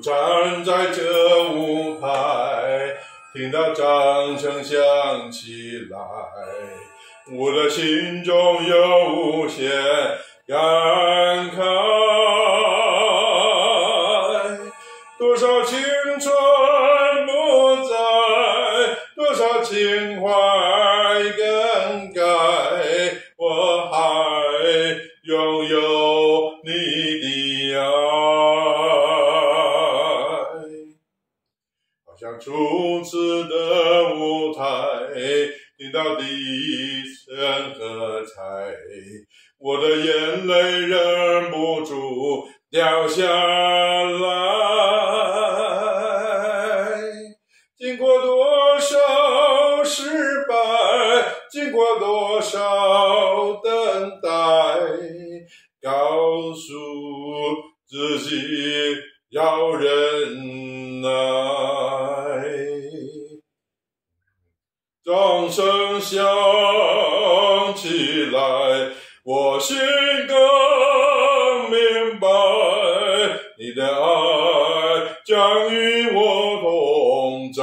站在这舞台，听到掌声响起来，我的心中有无限感慨。多少青春不在，多少情怀更改，好像初次的舞台，听到第一声喝彩，我的眼泪忍不住掉下来。经过多少失败，经过多少等待，掌声响起来，我心更明白，你的爱将与我同在。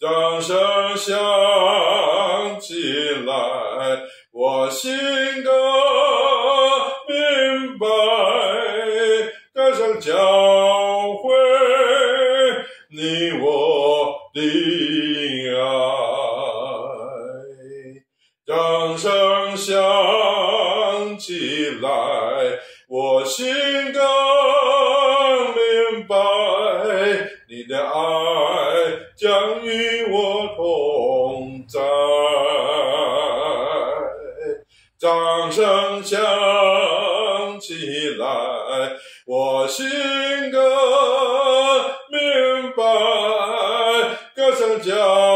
掌声响起来，我心更的爱。掌声响起来，我心更明白，你的爱将与我同在。掌声响起来，我心 Oh.